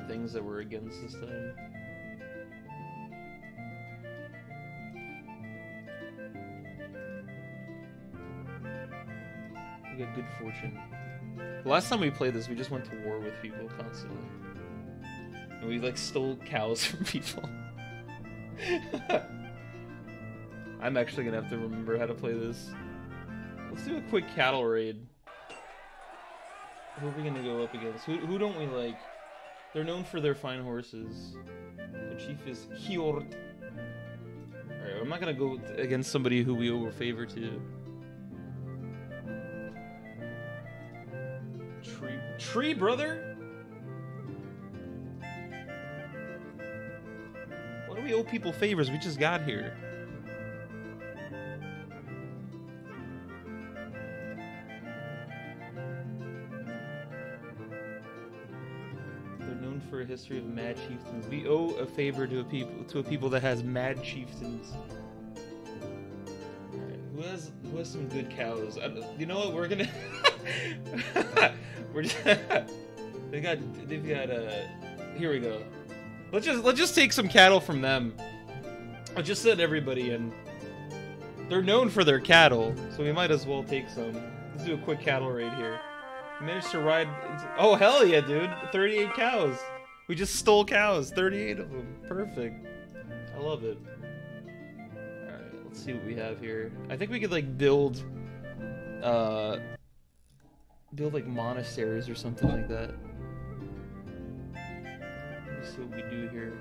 Things that we're against this time. We got good fortune. The last time we played this, we just went to war with people constantly. And we like stole cows from people. I'm actually gonna have to remember how to play this. Let's do a quick cattle raid. Who are we gonna go up against? Who, who don't we like? They're known for their fine horses. The chief is Hjord. Alright, I'm not gonna go against somebody who we owe a favor to. Tree, tree, brother. Why do we owe people favors? We just got here. History of mad chieftains. We owe a favor to a people to a people that has mad chieftains. Alright, who has who has some good cows? I, you know what? We're gonna we're just, they got they've got uh here we go. Let's just let's just take some cattle from them. I just sent everybody in. They're known for their cattle, so we might as well take some. Let's do a quick cattle raid here. Managed to ride. Into... Oh hell yeah, dude! 38 cows. We just stole cows. 38 of them. Perfect. I love it. All right, let's see what we have here. I think we could like build, uh, build like monasteries or something like that. Let me see what we do here.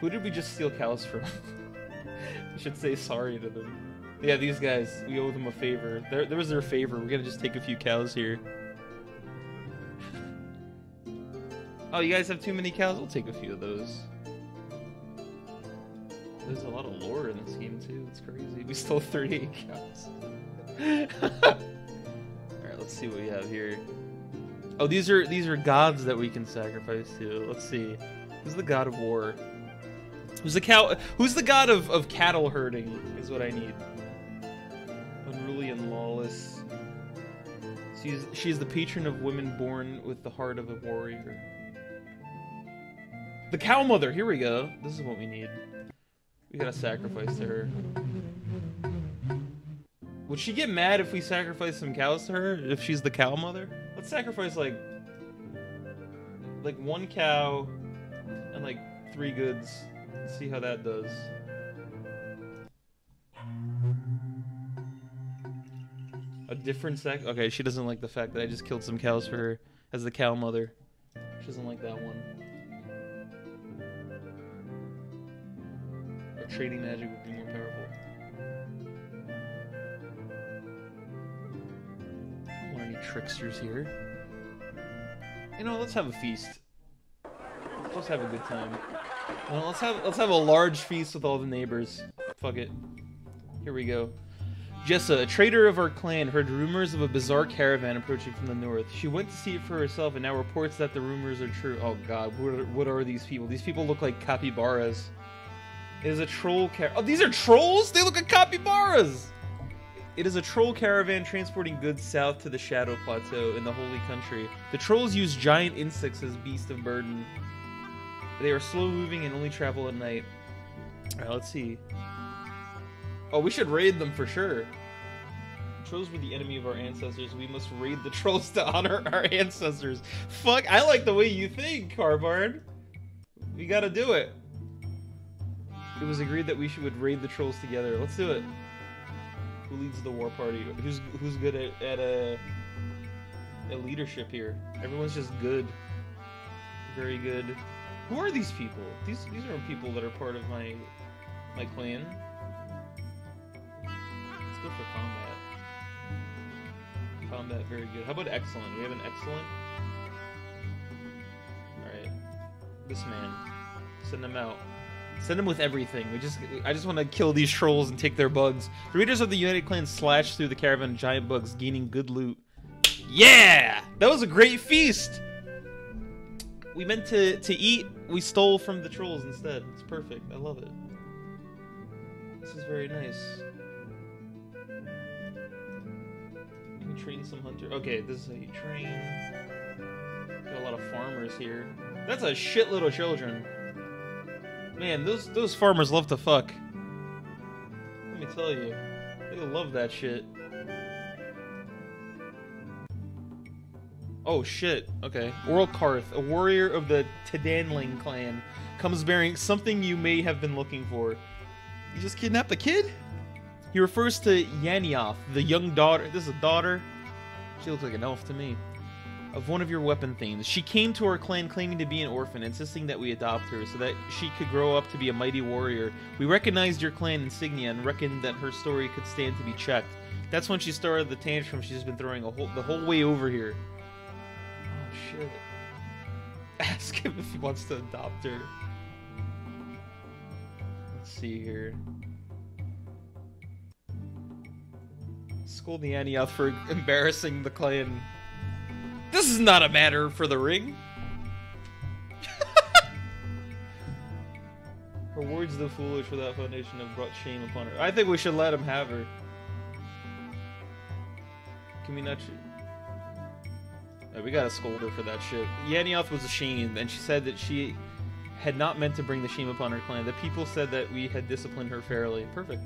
Who did we just steal cows from? I should say sorry to them. Yeah, these guys, we owe them a favor. There, there was their favor. We're gonna just take a few cows here. Oh, you guys have too many cows? We'll take a few of those. There's a lot of lore in this game too. It's crazy. We stole 38 cows. Alright, let's see what we have here. Oh, these are these are gods that we can sacrifice to. Let's see. Who's the god of war? Who's the cow? Who's the god of, of cattle herding? Is what I need. Unruly and lawless. She's she's the patron of women born with the heart of a warrior. The cow mother. Here we go. This is what we need. We gotta sacrifice to her. Would she get mad if we sacrifice some cows to her? If she's the cow mother? Let's sacrifice like like one cow and like three goods. Let's see how that does. A different sac. Okay, she doesn't like the fact that I just killed some cows for her as the cow mother. She doesn't like that one. Trading magic would be more powerful. Want any tricksters here? You know, let's have a feast. Let's have a good time. Well, let's have let's have a large feast with all the neighbors. Fuck it. Here we go. Jessa, a trader of our clan, heard rumors of a bizarre caravan approaching from the north. She went to see it for herself and now reports that the rumors are true. Oh god, what are, what are these people? These people look like capybaras. It is a troll car- Oh, these are trolls? They look like capybaras! It is a troll caravan transporting goods south to the Shadow Plateau in the Holy Country. The trolls use giant insects as beasts of burden. They are slow moving and only travel at night. Alright, let's see. Oh, we should raid them for sure. Trolls were the enemy of our ancestors. We must raid the trolls to honor our ancestors. Fuck, I like the way you think, Carbard. We gotta do it. It was agreed that we should would raid the trolls together. Let's do it. Who leads the war party? Who's who's good at at a, at leadership here? Everyone's just good. Very good. Who are these people? These these are people that are part of my my clan. Let's go for combat. Combat very good. How about excellent? We have an excellent. All right, this man. Send him out. Send them with everything. We just I just want to kill these trolls and take their bugs. The raiders of the United Clan slash through the caravan of giant bugs, gaining good loot. Yeah! That was a great feast! We meant to, to eat, we stole from the trolls instead. It's perfect. I love it. This is very nice. We train some hunter? Okay, this is how you train. Got a lot of farmers here. That's a shitload of children. Man, those those farmers love to fuck. Let me tell you, they love that shit. Oh shit. Okay. Oral Karth, a warrior of the Tedanling clan, comes bearing something you may have been looking for. You just kidnapped a kid? He refers to Yanioth, the young daughter. This is a daughter. She looks like an elf to me. Of one of your weapon things. She came to our clan claiming to be an orphan, insisting that we adopt her so that she could grow up to be a mighty warrior. We recognized your clan insignia and reckoned that her story could stand to be checked. That's when she started the tantrum she's been throwing whole, the whole way over here. Oh shit. Ask him if he wants to adopt her. Let's see here. Scold the Anioth for embarrassing the clan. This is not a matter for the ring. her words, though foolish for that foundation, have brought shame upon her. I think we should let him have her. Can we not? We gotta scold her for that shit. Yanioth was ashamed, and she said that she had not meant to bring the shame upon her clan. The people said that we had disciplined her fairly. Perfect.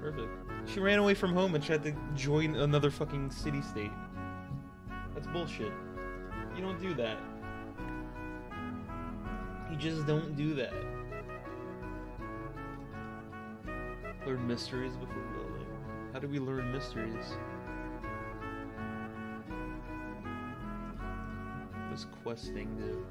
Perfect. She ran away from home and she had to join another fucking city state. That's bullshit. You don't do that. You just don't do that. Learn mysteries before building. How do we learn mysteries? Does questing do?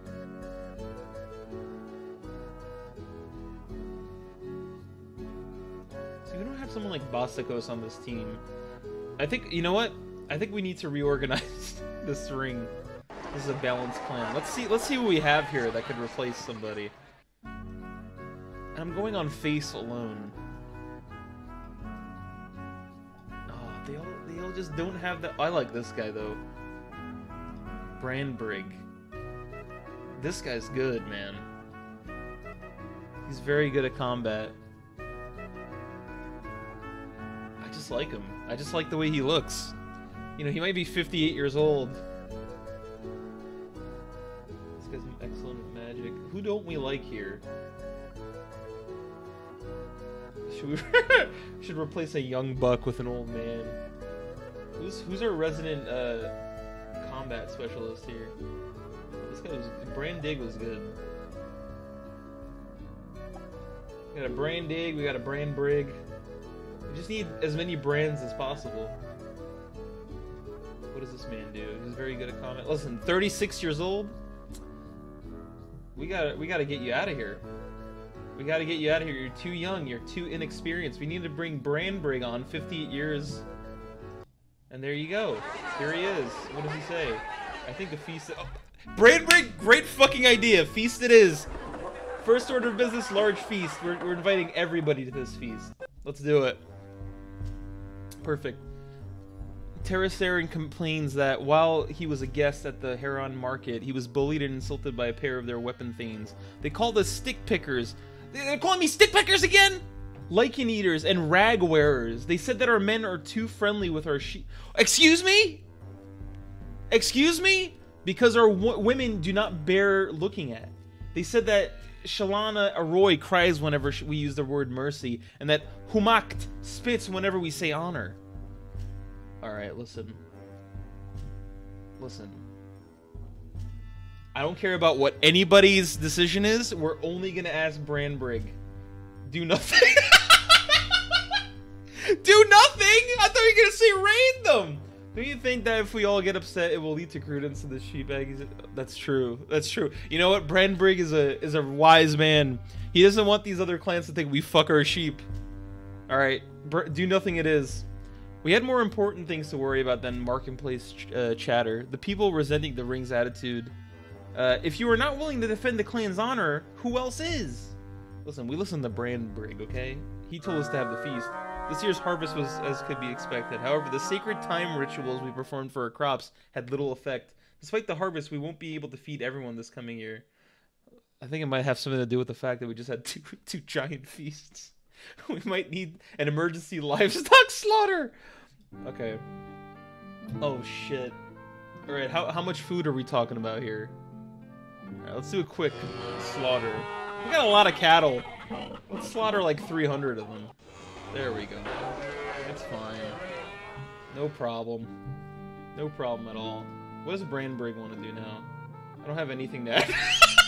See, we don't have someone like Bastakos on this team. I think, you know what? I think we need to reorganize this ring. This is a balanced plan. Let's see. Let's see what we have here that could replace somebody. And I'm going on face alone. Oh, they all they all just don't have that. I like this guy though. Brandbrig. This guy's good, man. He's very good at combat. I just like him. I just like the way he looks. You know, he might be 58 years old. This guy's excellent at magic. Who don't we like here? Should we should replace a young buck with an old man? Who's who's our resident uh, combat specialist here? This guy was Brand Dig was good. We got a Brand Dig, we got a Brand Brig. We just need as many brands as possible. What does this man do? He's very good at combat. Listen, 36 years old. We gotta we gotta get you out of here. We gotta get you out of here. You're too young. You're too inexperienced. We need to bring Brandbrig on, 58 years. And there you go. Here he is. What does he say? I think the feast. Oh, Brandbrig, great fucking idea. Feast it is. First order of business, large feast. We're, we're inviting everybody to this feast. Let's do it. Perfect. Terrasarin complains that while he was a guest at the Heron market, he was bullied and insulted by a pair of their weapon thanes. They called us stick pickers. They're calling me stick pickers again? Lichen eaters and rag wearers. They said that our men are too friendly with our sheep. Excuse me? Excuse me? Because our women do not bear looking at. They said that Chalana Arroy cries whenever we use the word mercy, and that Humakt spits whenever we say honor. Alright, listen. Listen. I don't care about what anybody's decision is. We're only gonna ask Brandbrig. Do nothing. Do nothing? I thought you were gonna say raid them. Do you think that if we all get upset, it will lead to credence to the sheep baggies? That's true. That's true. You know what? Brandbrig is a is a wise man. He doesn't want these other clans to think we fuck our sheep. All right, do nothing. It is. We had more important things to worry about than marketplace ch- uh, chatter. The people resenting the ring's attitude. Uh, if you are not willing to defend the clan's honor, who else is? Listen, we listened to Brandbrig, okay? He told us to have the feast. This year's harvest was as could be expected. However, the sacred time rituals we performed for our crops had little effect. Despite the harvest, we won't be able to feed everyone this coming year. I think it might have something to do with the fact that we just had two two giant feasts. We might need an emergency livestock slaughter. Okay. Oh shit. All right, how how much food are we talking about here? All right, let's do a quick slaughter. We got a lot of cattle. Let's slaughter like 300 of them. There we go. It's fine. No problem. No problem at all. What does Brandbrig want to do now? I don't have anything to add.